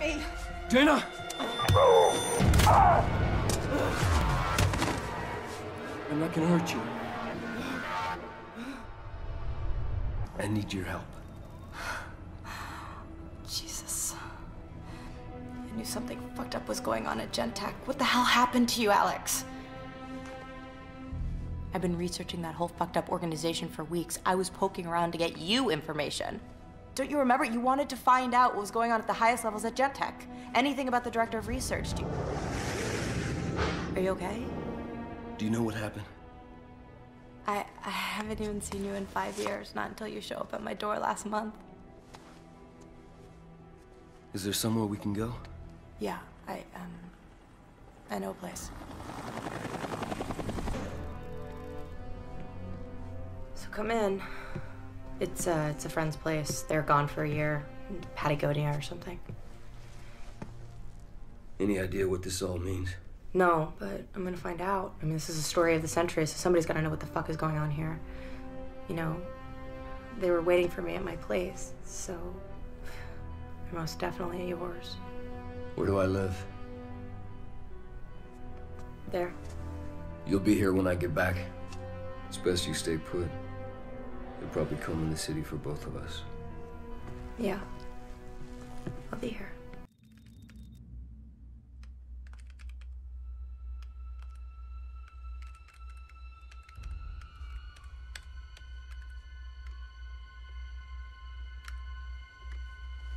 me! Dana! I'm not gonna hurt you. I need your help. Jesus. I knew something fucked up was going on at Gentek. What the hell happened to you, Alex? I've been researching that whole fucked up organization for weeks. I was poking around to get you information. Don't you remember? You wanted to find out what was going on at the highest levels at Gentek. Anything about the director of research. Do you... Are you okay? Do you know what happened? I, I haven't even seen you in five years, not until you show up at my door last month. Is there somewhere we can go? Yeah, I, um, I know a place. So come in. It's, uh, it's a friend's place. They're gone for a year. Patagonia or something. Any idea what this all means? No, but I'm gonna find out. I mean, this is a story of the century, so somebody's gotta know what the fuck is going on here. You know, they were waiting for me at my place, so they're most definitely yours. Where do I live? There. You'll be here when I get back. It's best you stay put. They'll probably come in the city for both of us. Yeah. I'll be here.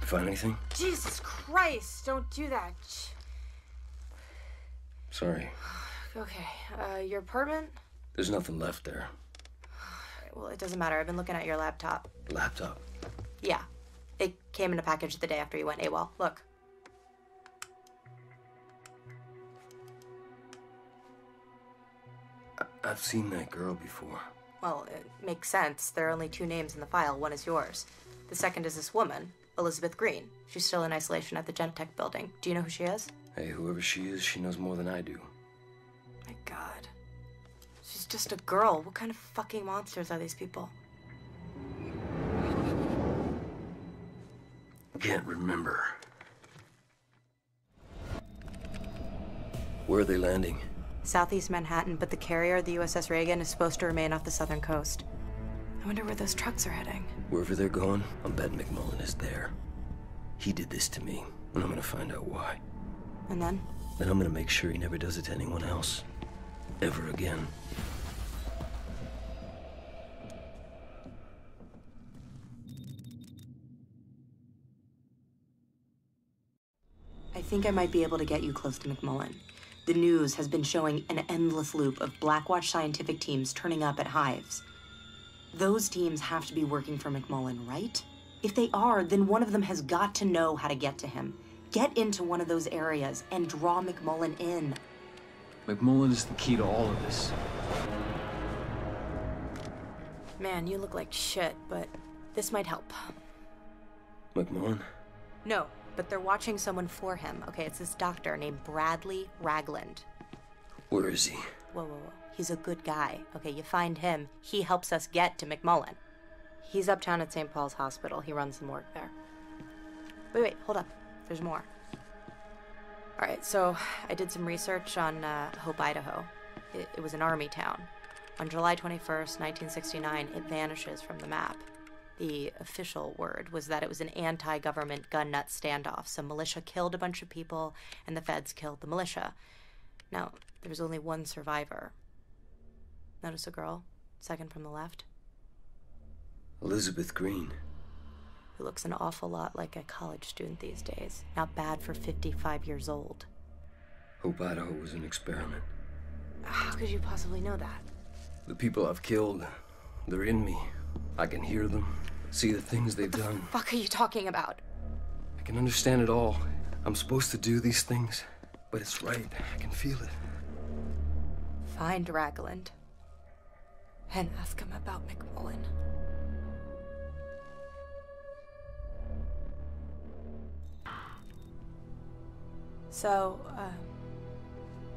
Find anything? Jesus Christ, don't do that. Sorry. Okay, uh, your apartment? There's nothing left there. Well, it doesn't matter. I've been looking at your laptop. Laptop. Yeah. It came in a package the day after you went AWOL. Look. I've seen that girl before. Well, it makes sense. There are only two names in the file. One is yours. The second is this woman, Elizabeth Greene. She's still in isolation at the Gentek building. Do you know who she is? Hey, whoever she is, she knows more than I do. My god. She's just a girl. What kind of fucking monsters are these people? Can't remember. Where are they landing? Southeast Manhattan, but the carrier, the USS Reagan, is supposed to remain off the southern coast. I wonder where those trucks are heading. Wherever they're going, I'm betting McMullen is there. He did this to me, and I'm gonna find out why. And then? Then I'm gonna make sure he never does it to anyone else. Ever again. Think I might be able to get you close to McMullen. The news has been showing an endless loop of Blackwatch scientific teams turning up at hives. Those teams have to be working for McMullen, right? If they are, then one of them has got to know how to get to him. Get into one of those areas and draw McMullen in. McMullen is the key to all of this. Man, you look like shit, but this might help. McMullen? No, but they're watching someone for him. Okay, it's this doctor named Bradley Ragland. Where is he? Whoa, whoa, whoa. He's a good guy. Okay, you find him, he helps us get to McMullen. He's uptown at St. Paul's Hospital. He runs the morgue there. Wait, wait, hold up. There's more. All right, so I did some research on uh, Hope, Idaho. It, it was an army town. On July 21st, 1969, it vanishes from the map. The official word was that it was an anti government gun nut standoff. Some militia killed a bunch of people, and the feds killed the militia. Now, there was only one survivor. Notice a girl, second from the left, Elizabeth Greene. who looks an awful lot like a college student these days. Not bad for 55 years old. Hope Idaho was an experiment. How could you possibly know that? The people I've killed, they're in me. I can hear them, see the things they've done. Fuck are you talking about? I can understand it all. I'm supposed to do these things, but it's right. I can feel it. Find Ragland. And ask him about McMullen. So, uh,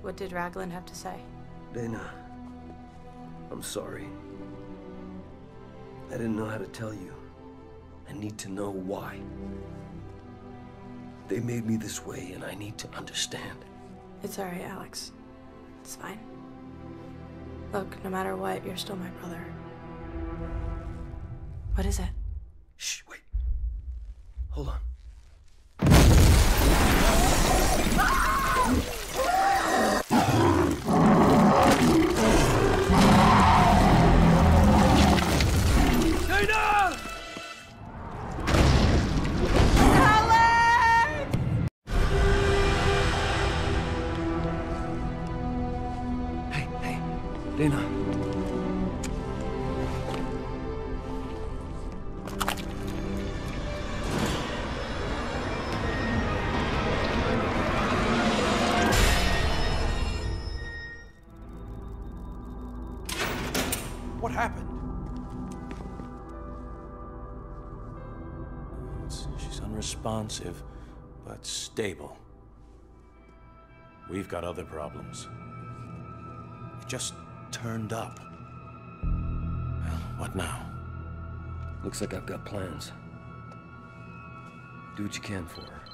what did Ragland have to say? Dana, I'm sorry. I didn't know how to tell you. I need to know why. They made me this way, and I need to understand. It's alright, Alex. It's fine. Look, no matter what, you're still my brother. What is it? What happened? It's- She's unresponsive, but stable. We've got other problems. It just turned up. Well, what now? Looks like I've got plans. Do what you can for her.